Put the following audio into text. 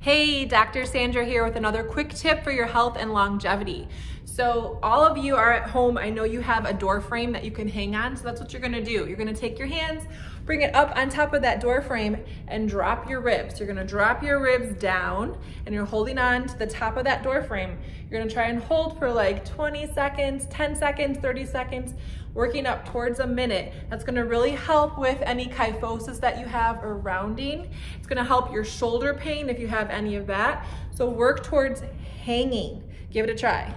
Hey, Dr. Sandra here with another quick tip for your health and longevity. So all of you are at home, I know you have a door frame that you can hang on, so that's what you're gonna do. You're gonna take your hands, bring it up on top of that door frame and drop your ribs. You're gonna drop your ribs down and you're holding on to the top of that door frame. You're gonna try and hold for like 20 seconds, 10 seconds, 30 seconds, working up towards a minute. That's gonna really help with any kyphosis that you have or rounding. It's gonna help your shoulder pain if you have any of that. So work towards hanging. Give it a try.